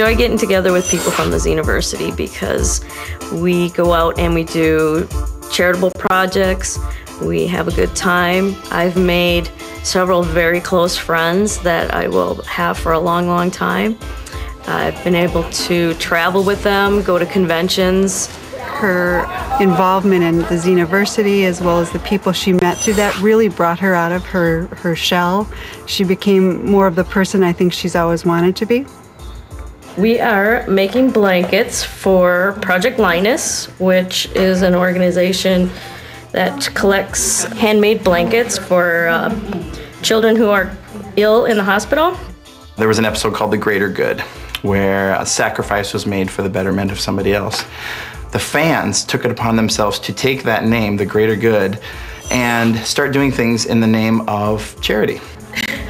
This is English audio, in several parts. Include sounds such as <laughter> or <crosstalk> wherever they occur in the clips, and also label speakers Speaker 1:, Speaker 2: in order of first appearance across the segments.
Speaker 1: enjoy getting together with people from the University because we go out and we do charitable projects. We have a good time. I've made several very close friends that I will have for a long, long time. I've been able to travel with them, go to conventions.
Speaker 2: Her involvement in the Xenoversity as well as the people she met through that really brought her out of her, her shell. She became more of the person I think she's always wanted to be.
Speaker 1: We are making blankets for Project Linus, which is an organization that collects handmade blankets for uh, children who are ill in the hospital.
Speaker 3: There was an episode called The Greater Good where a sacrifice was made for the betterment of somebody else. The fans took it upon themselves to take that name, The Greater Good, and start doing things in the name of charity.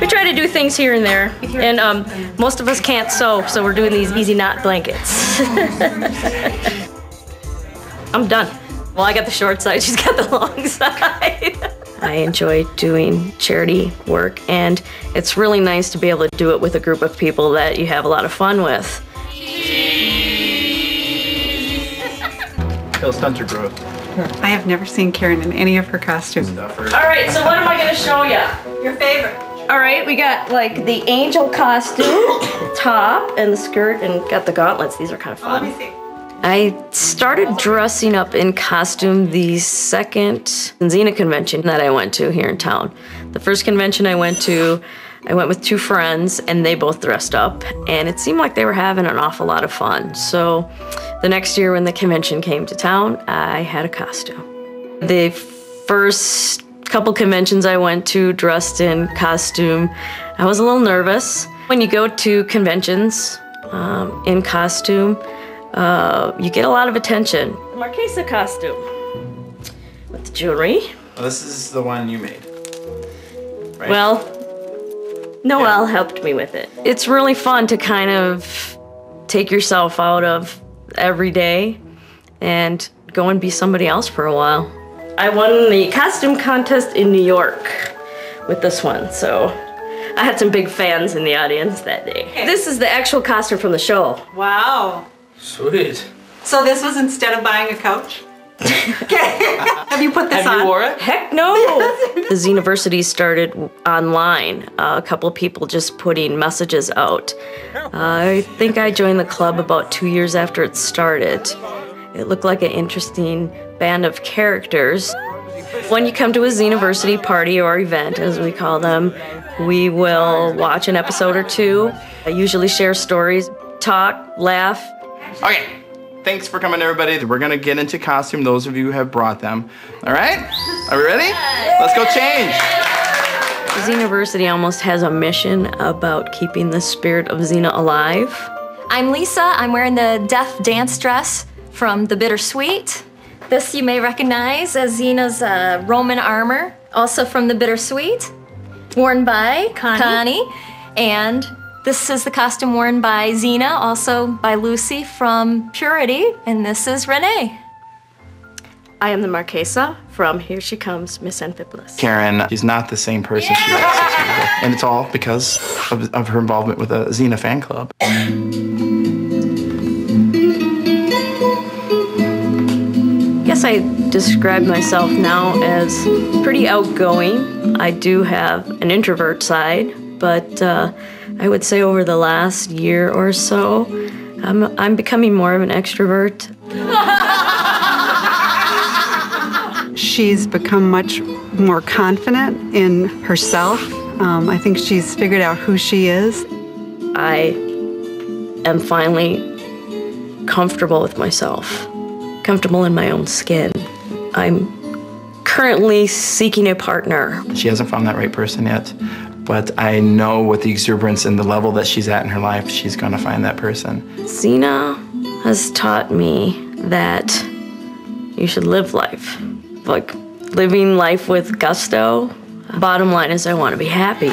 Speaker 1: We try to do things here and there, and um, most of us can't sew, so we're doing these easy knot blankets. <laughs> I'm done. Well, I got the short side, <laughs> she's got the long side. <laughs> I enjoy doing charity work, and it's really nice to be able to do it with a group of people that you have a lot of fun with.
Speaker 3: It'll stunt your growth.
Speaker 2: I have never seen Karen in any of her costumes.
Speaker 1: All right, so what am I gonna show you?
Speaker 2: Your favorite.
Speaker 1: All right, we got like the angel costume, <coughs> top and the skirt, and got the gauntlets. These are kind of oh, fun.
Speaker 2: Let me see.
Speaker 1: I started dressing up in costume the second Xena convention that I went to here in town. The first convention I went to, I went with two friends and they both dressed up and it seemed like they were having an awful lot of fun. So the next year when the convention came to town, I had a costume. The first couple conventions I went to dressed in costume, I was a little nervous. When you go to conventions um, in costume, uh, you get a lot of attention. The Marquesa costume with the jewelry.
Speaker 3: Well, this is the one you made. Right?
Speaker 1: Well, Noelle helped me with it. It's really fun to kind of take yourself out of every day and go and be somebody else for a while. I won the costume contest in New York with this one, so I had some big fans in the audience that day. This is the actual costume from the show.
Speaker 2: Wow.
Speaker 3: Sweet.
Speaker 2: So this was instead of buying a couch? <laughs> Okay. Have you put this
Speaker 3: Have
Speaker 2: on?
Speaker 3: you wore it?
Speaker 1: Heck no! <laughs> the Xenoversity started online. Uh, a couple people just putting messages out. Uh, I think I joined the club about two years after it started. It looked like an interesting band of characters. When you come to a Xenoversity party or event, as we call them, we will watch an episode or two. I usually share stories, talk, laugh,
Speaker 3: Okay. Thanks for coming, everybody. We're gonna get into costume. Those of you who have brought them. All right? Are we ready? Let's go change.
Speaker 1: Xenoversity almost has a mission about keeping the spirit of Xena alive.
Speaker 4: I'm Lisa. I'm wearing the death dance dress from The Bitter Suite. This you may recognize as Xena's uh, Roman armor, also from The Bitter Suite, worn by Connie. And this is the costume worn by Xena, also by Lucy from Purity. And this is Renee.
Speaker 1: I am the Marquesa from Here She Comes, Miss Amphipolis.
Speaker 3: Karen, she's not the same person she was. six years ago. And it's all because of, of her involvement with the Xena fan club.
Speaker 1: I describe myself now as pretty outgoing. I do have an introvert side, but uh, I would say over the last year or so, I'm, I'm becoming more of an extrovert. <laughs>
Speaker 2: She's become much more confident in herself. Um, I think she's figured out who she is.
Speaker 1: I am finally comfortable with myself, comfortable in my own skin. I'm currently seeking a partner.
Speaker 3: She hasn't found that right person yet. But I know with the exuberance and the level that she's at in her life, she's gonna find that person.
Speaker 1: Xena has taught me that you should live life. Like living life with gusto. Bottom line is, I want to be happy.